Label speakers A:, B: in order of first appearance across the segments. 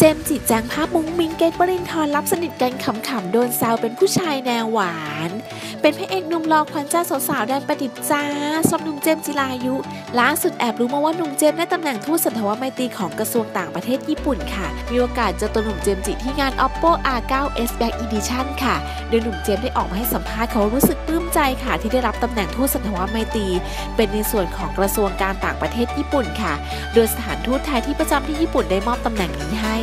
A: เจมส์จิแจงภาพมุ้งมิ้งเกตบรินทร์รับสนิทกันขำๆ โดนแซวเป็นผู้ชายแนวหวาน เป็นพระเอกหนุ่มหล่อขวัญใจสาวๆแดนประดิษฐ์จ้าสำหนุ่มเจมส์จิรายุ ล่าสุดแอบรู้มาว่าหนุ่มเจมส์ได้ตำแหน่งทูตสันทวไมตรีของกระทรวงต่างประเทศญี่ปุ่นค่ะ มีโอกาสเจอตัวหนุ่มเจมส์จิที่งาน oppo r9s back edition ค่ะ โดยหนุ่มเจมส์ได้ออกมาให้สัมภาษณ์เขารู้สึกปลื้มใจค่ะ ที่ได้รับตำแหน่งทูตสันทวไมตรีเป็นในส่วนของกระทรวงการต่างประเทศญี่ปุ่นค่ะ โดยสถานทูตไทยที่ประจำที่ญี่ปุ่นได้มอบตำแหน่งนี้ให้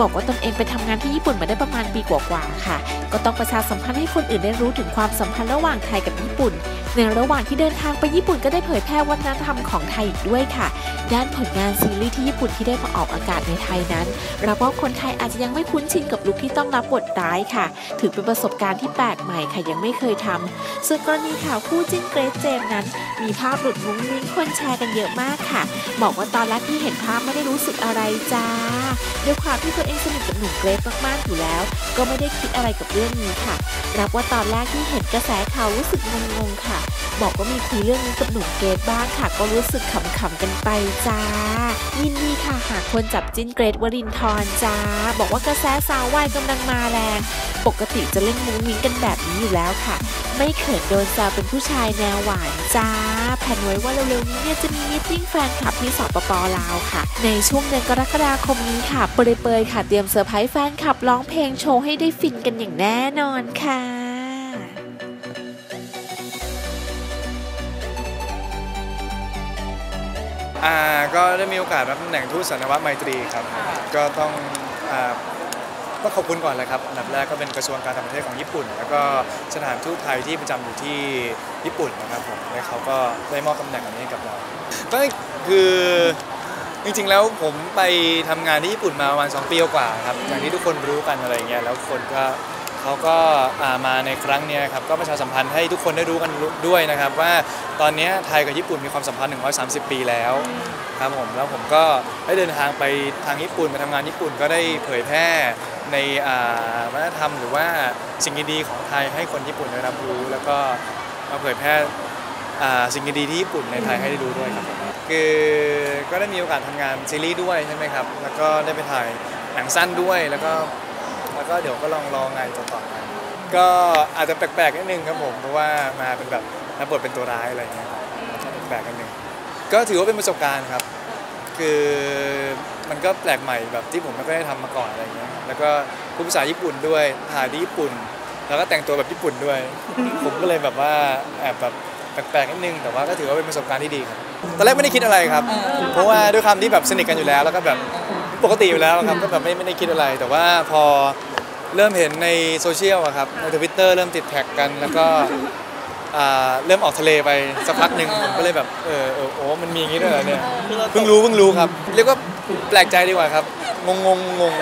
A: บอกว่าตนเองไปทำงานที่ญี่ปุ่นมาได้ประมาณปีกว่าๆค่ะ ก็ต้องประชาสัมพันธ์ให้คนอื่นได้รู้ถึงความสัมพันธ์ระหว่างไทยกับญี่ปุ่น ในระหว่างที่เดินทางไปญี่ปุ่นก็ได้เผยแพร่วัฒนธรรมของไทยอีกด้วยค่ะ ด้านผลงานซีรีส์ที่ญี่ปุ่นที่ได้มาออกอากาศในไทยนั้นเราว่าคนไทยอาจจะยังไม่คุ้นชินกับลุคที่ต้องรับบทร้ายค่ะ ถือเป็นประสบการณ์ที่แปลกใหม่ค่ะยังไม่เคยทำส่วนกรณีข่าวคู่จิ้นเกรซเจมนั้น มีภาพหลุดมุ้งมิ้งคนแชร์กันเยอะมากค่ะ บอกว่าตอนแรกที่เห็นภาพไม่ได้รู้สึกอะไรจ้าด้วยความที่ตัวเองสนิทกับหนุ่มเกรซมากๆอยู่แล้ว ก็ไม่ได้คิดอะไรกับเรื่องนี้ค่ะ รับว่าตอนแรกที่เห็นกระแสข่าวรู้สึกงงๆค่ะบอกว่ามีคุยเรื่องนี้กับหนุ่มเกรซบ้างค่ะ ก็รู้สึกขำๆกันไปจ้า ยินดีค่ะหากคนจับจิ้นเกรซวรินทร์จ้า บอกว่ากระแสสาววายกำลังมาแรง ปกติจะเล่นมุ้งมิ้งกันแบบนี้อยู่แล้วค่ะ ไม่เขินโดนแซวเป็นผู้ชายแนวหวานจ้าแผนไว้ว่าเร็วๆนี้เนี่ยจะมี meeting แฟนคลับที่สปปลาวค่ะ ในช่วงเดือนกรกฎาคมนี้ค่ะเปรยๆค่ะเตรียมเซอร์ไพรส์แฟนคลับร้องเพลงโชว์ให้ได้ฟินกันอย่างแน่นอนค่ะ
B: อ่าก็ได้มีโอกาสรับตำแหน่งทูตสันทวัฒน์ไมตรีครับ ก็ต้องอ่าต้องขอบคุณก่อนเลยครับอันดับแรกก็เป็นกระทรวงการต่างประเทศของญี่ปุ่น แล้วก็สถานทูตไทยที่ประจำอยู่ที่ญี่ปุ่นนะครับผมและเขาก็ได้มอบตำแหน่งอันนี้ให้กับเราก็คือจริงๆแล้วผมไปทำงานที่ญี่ปุ่นมาประมาณ2ปีกว่าครับอย่างที่ทุกคนรู้กันอะไรเงี้ยแล้วคนก็ เขาก็ามาในครั้งนี้ครับก็ประชาสัมพันธ์ให้ทุกคนได้รู้กันด้วยนะครับ ว่าตอนนี้ไทยกับญี่ปุ่นมีความสัมพันธ์ 130 ปีแล้วครับผมแล้วผมก็ได้เดินทางไปทางญี่ปุ่นไปทำงานญี่ปุ่นก็ได้เผยแพร่ในวัฒนธรรมหรือว่าสิ่งดีๆของไทยให้คนญี่ปุ่นได้รับรู้ แล้วก็มาเผยแพร่สิ่งดีๆที่ญี่ปุ่นในไทยให้ได้รู้ด้วยครับคือก็ได้มีโอกาสทำงานซีรีส์ด้วยใช่ไหมครับแล้วก็ได้ไปถ่ายหนังสั้นด้วยแล้วก็ แล้วก็เดี๋ยวก็ลองรองานต่อๆไปก็อาจจะแปลกๆนิดนึงครับผมเพราะว่ามาเป็นแบบรับบทเป็นตัวร้ายอะไรเงี้ยครับแปลกๆนิดนึงก็ถือว่าเป็นประสบการณ์ครับ คือมันก็แปลกใหม่แบบที่ผมไม่ได้ทำมาก่อนอะไรเงี้ยแล้วก็พูดภาษาญี่ปุ่นด้วยถ่ายที่ญี่ปุ่น แล้วก็แต่งตัวแบบญี่ปุ่นด้วย ผมก็เลยแบบว่าแอบแบบแปลกๆนิดนึงแต่ว่าก็ถือว่าเป็นประสบการณ์ที่ดีครับตอนแรกไม่ได้คิดอะไรครับ เพราะว่าด้วยความที่แบบสนิทกันอยู่แล้ว แล้วก็แบบปกติอยู่แล้วครับก็แบบไม่ไม่ได้คิดอะไร แต่ว่าพอ เริ่มเห็นในโซเชียลอะครับในทวิตเตอร์เริ่มติดแท็กกัน แล้วก็อ่าเริ่มออกทะเลไปสักพักหนึ่งผมก็เลยแบบเออเออโอ้มันมีอย่างนี้ด้วยเหรอเนี่ยเพิ่งรู้เพิ่งรู้ครับ เรียกว่าแปลกใจดีกว่าครับงงงงง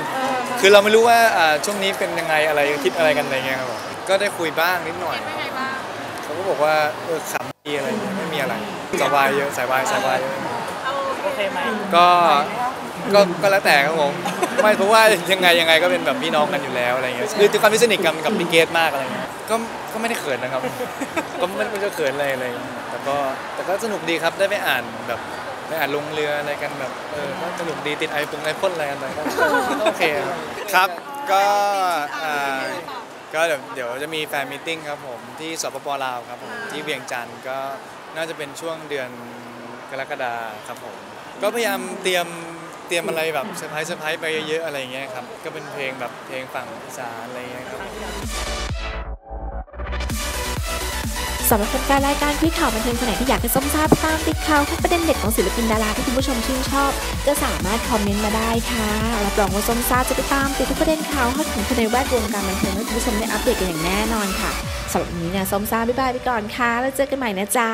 B: คือเราไม่รู้ว่าอ่าช่วงนี้เป็นยังไงอะไรคิดอะไรกันอะไรเงี้ยครับผมก็ได้คุยบ้างนิดหน่อย เขาก็บอกว่าเออขำดีอะไรเงี้ยไม่มีอะไรสายวายเยอะสายวายสายวายเยอะ
C: โอเคไหม
B: ก็ ก็ก็แล้วแต่ครับผมไม่เพราะว่ายังไงยังไงก็เป็นแบบพี่น้องกันอยู่แล้วอะไรเงี้ยคือด้วยความที่สนิทกันกับพี่เกตมากอะไรเงี้ยก็ก็ไม่ได้เขินนะครับก็ไม่ไม่ได้เขินอะไรอะไรเงี้ยแต่ก็แต่ก็สนุกดีครับได้ไปอ่านแบบไปอ่านลงเรืออะไรกันแบบเออก็สนุกดีติดไอปงไอพ่นอะไรกันไปก็ก็โอเคครับครับก็อ่าก็เดี๋ยวเดี๋ยวจะมี fan meeting ครับผมที่สปปลาวครับผมที่เวียงจันทร์ก็น่าจะเป็นช่วงเดือนกรกฎาครับผมก็พยายามเตรียม เตรียมอะไรแบบเซอร์ไพรส์เซอร์ไพรส์ไปเยอะๆอะไรอย่างเงี้ยครับ ก็เป็นเพลงแบบเพลงฝั่งอีสานอะไรอย่างเงี้ยครับ
A: สำหรับแฟนๆรายการคลิกข่าวบันเทิงคนไหนที่อยากให้ส้มทราบตามติดข่าวทุกประเด็นเด็ดของศิลปินดาราที่คุณผู้ชมชื่นชอบ ก็สามารถคอมเมนต์มาได้ค่ะรับรองว่าส้มทราบจะไปตามติดทุกประเด็นข่าวข้าถึงคนในแวดวงการบันเทิงให้คุณผู้ชมได้อัปเดตกันอย่างแน่นอนค่ะสำหรับวันนี้เนี่ยส้มทราบบ๊ายบายไปก่อนค่ะแล้วเจอกันใหม่นะจ๊ะ